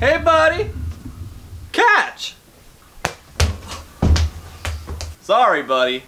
Hey, buddy! Catch! Sorry, buddy.